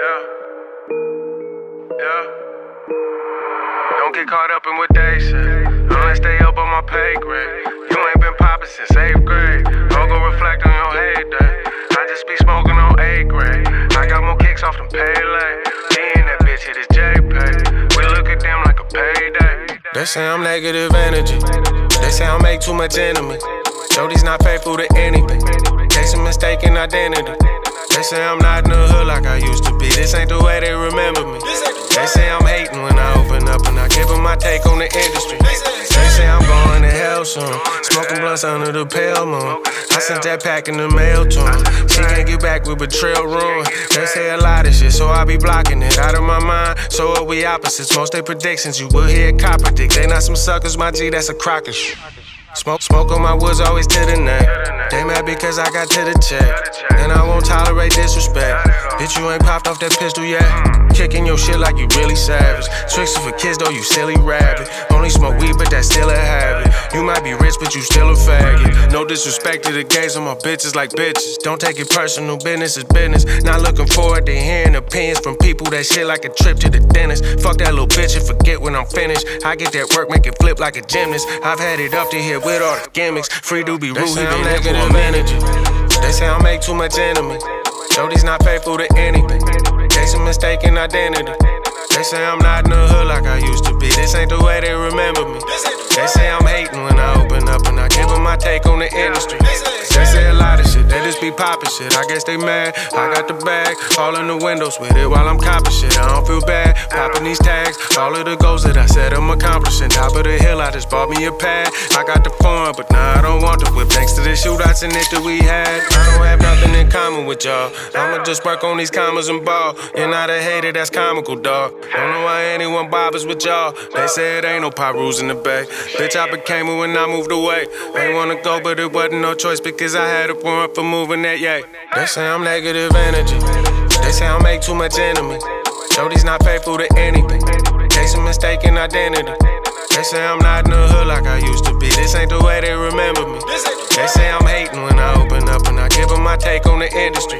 Yeah. Yeah. Don't get caught up in what they say. I'ma stay up on my pay grade. You ain't been poppin' since eighth grade. Don't go reflect on your heyday. I just be smoking on A grade. I got more kicks off them Pele. Me and that bitch hit his JPay. We look at them like a payday. They say I'm negative energy. They say I make too much enemies. Jody's not faithful to anything. Of mistaken identity. They say I'm not in the hood like I used to be. This ain't the way they remember me. They say I'm hating when I open up and I give them my take on the industry. They say I'm going to hell soon. Smoking blunts under the pale moon. I sent that pack in the mail to him. She can't get back with betrayal ruin. They say a lot of shit, so I be blocking it out of my mind. So are we opposites? Most they predictions you will hear copper dick. They not some suckers, my G, that's a crocker. Smoke, smoke on my woods always to the neck. They mad because I got to the check. And I won't tolerate disrespect. Bitch, you ain't popped off that pistol yet. Kicking your shit like you really savage. Tricks for kids though, you silly rabbit. Only smoke weed, but that's still a habit. You might be rich, but you still a faggot. No disrespect to the gays on my bitches like bitches. Don't take it personal, business is business. Not looking forward to hearing opinions from people that shit like a trip to the dentist. Fuck that little bitch and forget when I'm finished. I get that work, make it flip like a gymnast. I've had it up to here with all the gimmicks. Free to be rude, he been negative energy. They say I make too much enemies. Jody's not faithful to anything. Mistaken identity. They say I'm not in the hood like I used to be. This ain't the way they remember me. They say I'm hating when I open up and I give them my take on the industry. They say a lot of shit, they just be popping shit. I guess they mad. I got the bag, all in the windows with it while I'm copping shit. I don't feel bad, popping these tags. All of the goals that I said I'm accomplishing. Top of the hill, I just bought me a pad. I got the phone, but nah, I don't want the whip. Thanks to the shootouts and it that we had. I don't have nothing in common with y'all. I'ma just work on these commas and ball. You're not a hater, that's comical, dog. Don't know why anyone bothers with y'all. They say it ain't no pop rules in the bay. Bitch, I became it when I moved away. Ain't wanna go, but it wasn't no choice because I had a warrant for moving that yay. They say I'm negative energy. They say I make too much enemies. Jody's not faithful to anything. Case of mistaken identity. They say I'm not in the hood like I used to be. This ain't the way they remember me. They say I'm hating when I open up and I give them my take on the industry.